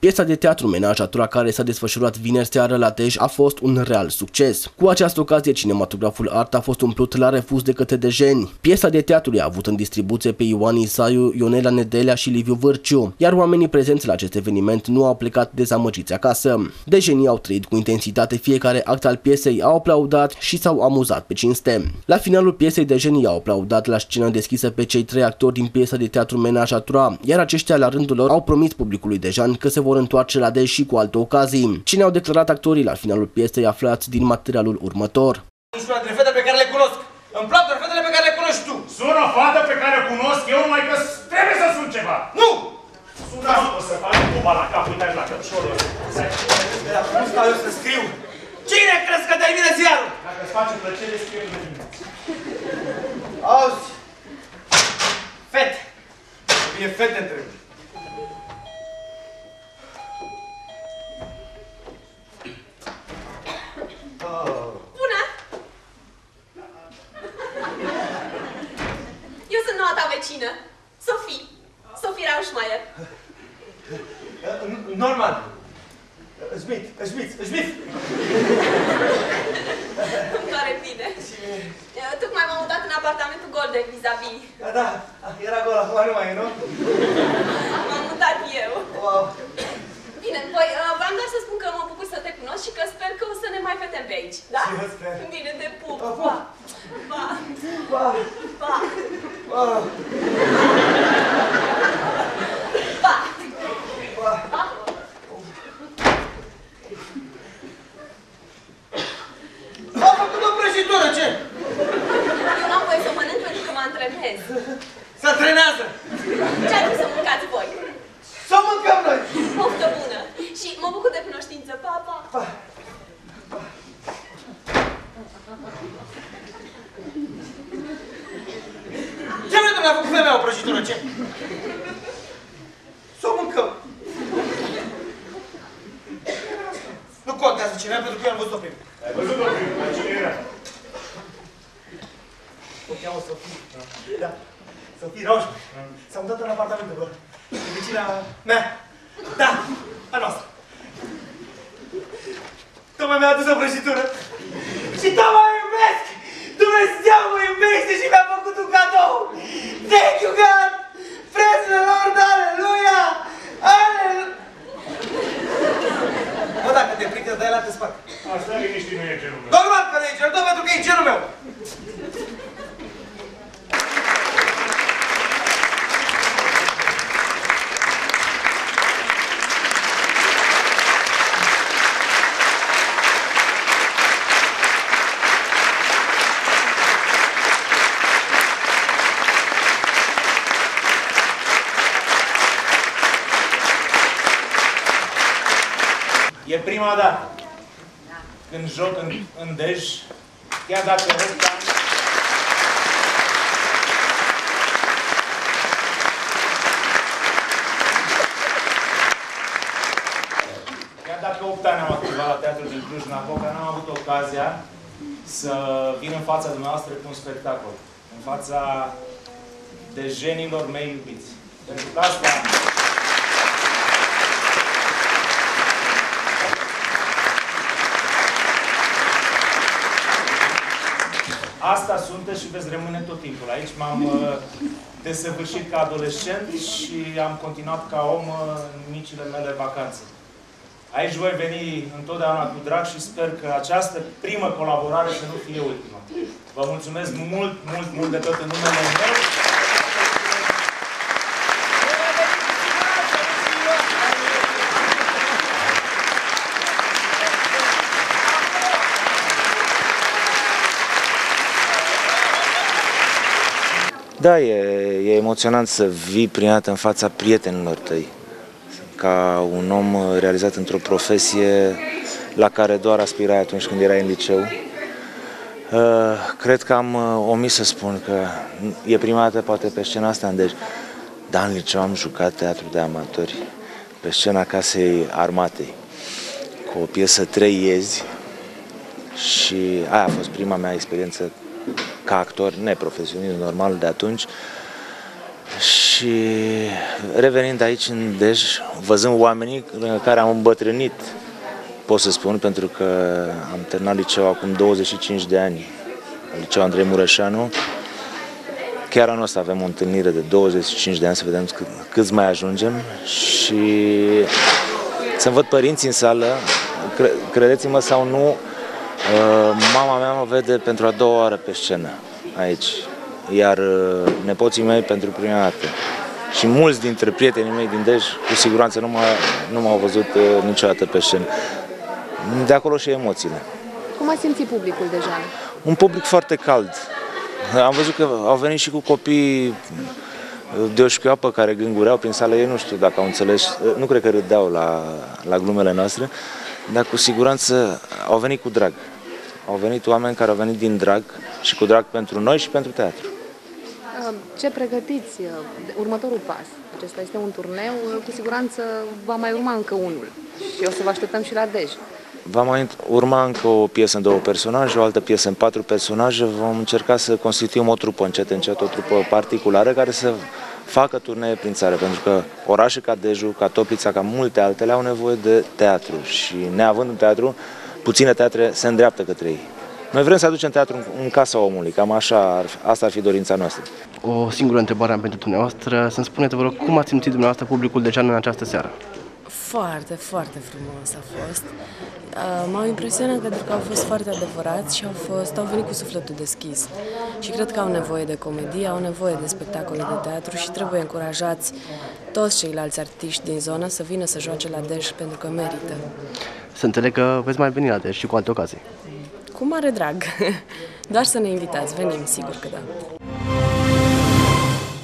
Piesa de teatru Menajatura care s-a desfășurat vineri seară la Dej a fost un real succes. Cu această ocazie, cinematograful Art a fost umplut la refuz de către dejeni. Piesa de teatru a avut în distribuție pe Ioan Isaiu, Ionela Nedelea și Liviu Vârciu, iar oamenii prezenți la acest eveniment nu au plecat dezamăgiți acasă. Dejenii au trăit cu intensitate fiecare act al piesei, au aplaudat și s-au amuzat pe cinste. La finalul piesei, dejenii au aplaudat la scenă deschisă pe cei trei actori din piesa de teatru Menajatura, iar aceștia la rândul lor au promis publicului dejan că se vor întoarce la Dej și cu alte ocazii. Cine au declarat actorii la finalul piesei aflați din materialul următor. Sunt dintre fete pe care le cunosc. Îmi plac doar fetele pe care le cunoști tu. Sună o fată pe care o cunosc eu, numai că trebuie să sun ceva. Nu! Sună, o să faci boba la cap, uite la căpșorul ăsta. Nu stau eu să scriu. Cine crezi că termină ziarul? Dacă îți face plăcere, scrie de mine. Auzi. Fete. E fete întreb. Smith, Smith, Smith. Îmi pare bine. Tocmai m-am mutat în apartamentul Golden vis-a-vis. Da, da, era acolo, acum nu mai e, nu? M-am mutat eu. Wow. Bine, păi uh, vreau doar să spun că mă bucur să te cunosc și că sper că o să ne mai vedem pe aici, da? Și eu sper. Bine, te pup. Pa, Pa. Pa. Pa, Pa. pa, Pa. pa. Pa. Am făcut o prăjitură, ce? Eu n-am voie să mănânc pentru că mă antrenez. Se antrenează. Ce ar fi să mâncați voi? Să mâncăm noi. Poftă bună! Și mă bucur de cunoștință. Pa, pa! Pa. Ce vrei, domnule, a făcut femeia o prăjitură, ce? Să o mâncăm. Nu contează cine era, pentru că eu am văzut-o prima. Ai văzut-o primul, dar cine era? O cheamă Sofie. Da. Sofie Roșu. S-a mutat în apartamentul lor. E vecina mea. Da, a noastră. Tocmai mi-a adus o prăjitură. Și tocmai o iubesc! Dumnezeu mă iubește și mi-a făcut un cadou! Thank you, God! Praise the Lord, aleluia! Aleluia! Bă, dacă te prinde, dai la te spate. Asta liniștit nu e genul meu. Normal că nu e genul tău, pentru că e genul meu. E prima dată când joc în, în Dej, chiar dacă 8 ani, Chiar dacă 8 ani am activat la Teatrul din Cluj-Napoca, n-am avut ocazia să vin în fața dumneavoastră cu un spectacol. În fața dejenilor mei iubiți. Pentru că asta... Asta sunteți și veți rămâne tot timpul. Aici m-am uh, desăvârșit ca adolescent și am continuat ca om uh, în micile mele vacanțe. Aici voi veni întotdeauna cu drag și sper că această primă colaborare să nu fie ultima. Vă mulțumesc mult, mult, mult de tot în numele meu. Da, e, e emoționant să vii prima dată în fața prietenilor tăi, ca un om realizat într-o profesie la care doar aspirai atunci când erai în liceu. Uh, Cred că am uh, omis să spun că e prima dată poate pe scena asta în deci, dar în liceu am jucat teatru de amatori pe scena Casei Armatei cu o piesă Trei iezi și aia a fost prima mea experiență ca actor neprofesionist normal de atunci. Și Și revenind aici în Dej, văzând oamenii care am îmbătrânit, pot să spun, pentru că am terminat liceu acum 25 de ani, liceu Andrei Mureșanu, Chiar anul ăsta avem o întâlnire de 25 de ani să vedem cât, câți mai ajungem. Și să văd părinții în sală, cre, credeți-mă sau nu, uh, mama mea mă vede pentru a doua oară pe scenă aici, iar uh, nepoții mei pentru prima dată. Și mulți dintre prietenii mei din Dej, cu siguranță nu, m nu m-au văzut uh, niciodată pe scenă. De acolo și emoțiile. Cum a simțit publicul deja? Un public foarte cald, am văzut că au venit și cu copii de o șchioapă care gângureau prin sală, ei nu știu dacă au înțeles, nu cred că râdeau la, la glumele noastre, dar cu siguranță au venit cu drag. Au venit oameni care au venit din drag și cu drag pentru noi și pentru teatru. Ce pregătiți? Următorul pas. Acesta este un turneu, cu siguranță va mai urma încă unul și o să vă așteptăm și la Dej. Va mai urma încă o piesă în două personaje, o altă piesă în patru personaje. Vom încerca să constituim o trupă încet, încet, o trupă particulară care să facă turnee prin țară, pentru că orașe ca Deju, ca Toplița, ca multe altele au nevoie de teatru și neavând un teatru, puține teatre se îndreaptă către ei. Noi vrem să aducem teatru în casa omului, cam așa, asta ar fi dorința noastră. O singură întrebare am pentru dumneavoastră. Să-mi spuneți, vă rog, cum ați simțit dumneavoastră publicul de în această seară? Foarte, foarte frumos a fost. M-au impresionat pentru că au fost foarte adevărați și au, fost, au venit cu sufletul deschis. Și cred că au nevoie de comedie, au nevoie de spectacole de teatru și trebuie încurajați toți ceilalți artiști din zonă să vină să joace la Deș pentru că merită. Să înțeleg că veți mai veni la Deș și cu alte ocazii. Cu mare drag. Doar să ne invitați, venim, sigur că da.